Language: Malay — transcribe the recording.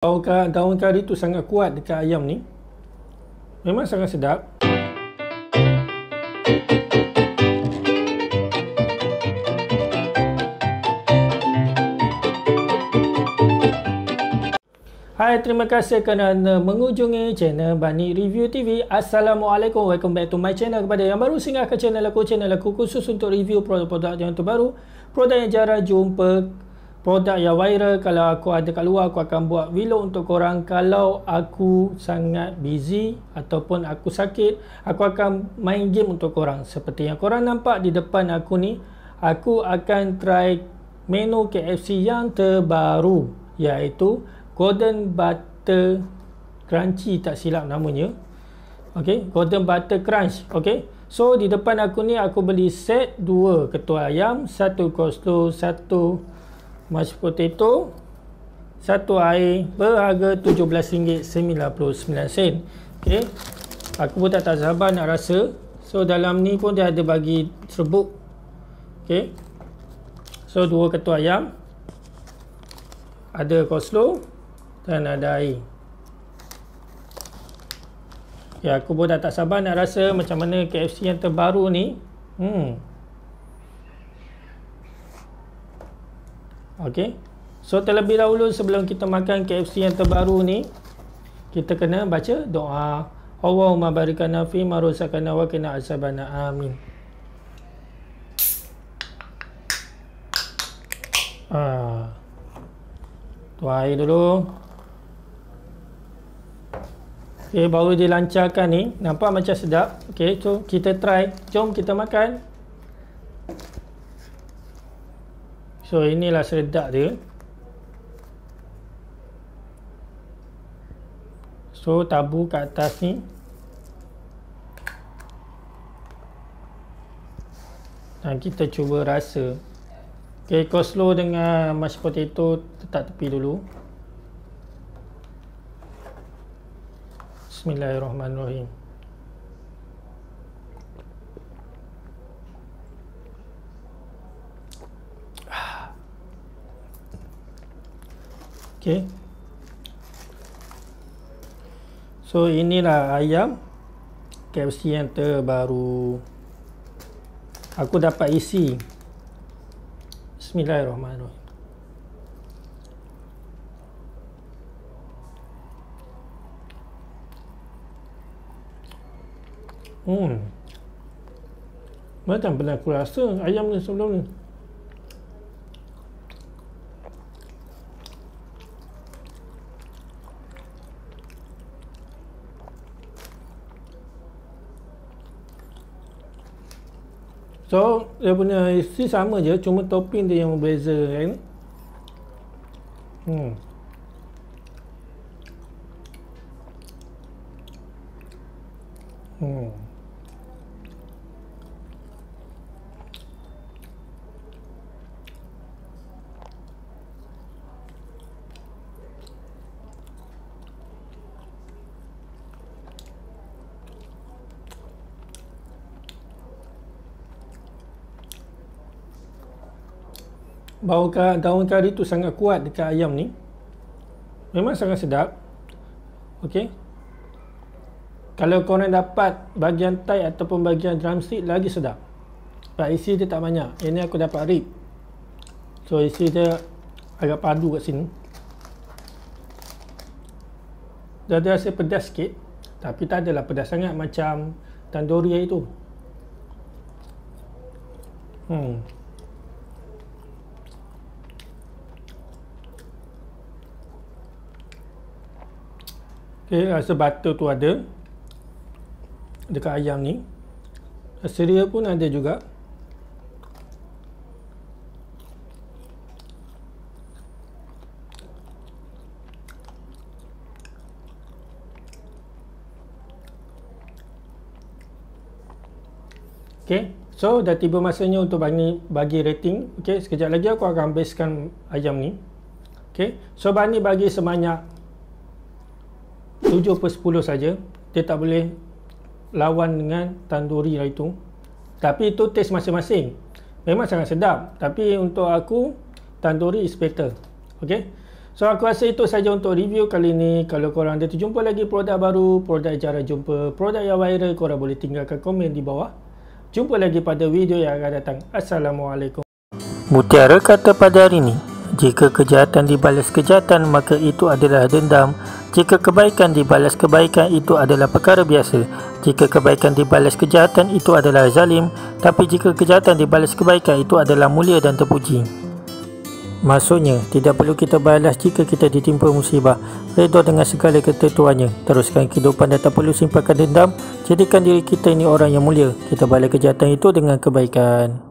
Daun, kari tu sangat kuat dekat ayam ni. Memang sangat sedap. Hai, terima kasih kerana mengunjungi channel Bani Review TV. Assalamualaikum, welcome back to my channel. Kepada yang baru singgah ke channel aku, channel aku khusus untuk review produk-produk yang terbaru. Produk yang jarang jumpa produk yang viral kalau aku ada kat luar aku akan buat vlog untuk korang. Kalau aku sangat busy ataupun aku sakit aku akan main game untuk korang. Seperti yang korang nampak di depan aku ni aku akan try menu KFC yang terbaru iaitu Golden Butter Crunchy tak silap namanya. Ok Golden Butter Crunch ok so di depan aku ni aku beli set dua ketua ayam satu coleslaw satu mashed potato satu air berharga RM17.99 ok aku pun tak, tak sabar nak rasa. So dalam ni pun dia ada bagi serbuk. Ok so dua ketua ayam. Ada coleslaw dan ada air. Ya aku pun dah tak sabar nak rasa macam mana KFC yang terbaru ni. Hmm Okey. So terlebih dahulu sebelum kita makan KFC yang terbaru ni, kita kena baca doa. Allahumma barikana fi ma razaqana wa qina azabana. Amin. Ah. Doa air dulu. Okay, baru dilancarkan ni. Nampak macam sedap. Okay, so kita try. Jom kita makan. So inilah seredak dia. So tabu kat atas ni. Dan kita cuba rasa. Okay, coleslaw dengan mashed potato letak tepi dulu. Bismillahirrahmanirrahim. Okey. So inilah ayam KFC yang terbaru. Aku dapat isi. Bismillahirrahmanirrahim. Hmm. Macam pernah aku rasa ayam ni sebelum ni. So dia punya isi sama je cuma topping dia yang berbeza kan. Hmm. Hmm. Bau daun kari tu sangat kuat dekat ayam ni. Memang sangat sedap. Ok kalau korang dapat bahagian thigh ataupun bahagian drumstick lagi sedap. Sebab isi dia tak banyak. Yang ni aku dapat rib. So isi dia agak padu kat sini. Dia ada rasa pedas sikit. Tapi tak adalah pedas sangat macam tandoori itu. Hmm Okay, rasa butter tu ada dekat ayam ni. Cereal pun ada juga. Okay, so dah tiba masanya untuk bagi, bagi rating. Okay, sekejap lagi aku akan habiskan ayam ni. Okay, so Bani bagi sebanyak 7 per 10 saja dia tak boleh lawan dengan tanduri lah itu tapi itu taste masing-masing memang sangat sedap tapi untuk aku tanduri is better ok So aku rasa itu saja untuk review kali ni. Kalau korang ada terjumpa lagi produk baru, produk jarang jumpa, produk yang viral, korang boleh tinggalkan komen di bawah. Jumpa lagi pada video yang akan datang. Assalamualaikum. Mutiara kata pada hari ini, jika kejahatan dibalas kejahatan maka itu adalah dendam. Jika kebaikan dibalas kebaikan itu adalah perkara biasa. Jika kebaikan dibalas kejahatan itu adalah zalim. Tapi jika kejahatan dibalas kebaikan itu adalah mulia dan terpuji. Maksudnya, tidak perlu kita balas jika kita ditimpa musibah. Redha dengan segala ketentuannya. Teruskan kehidupan dan tak perlu simpankan dendam. Jadikan diri kita ini orang yang mulia. Kita balas kejahatan itu dengan kebaikan.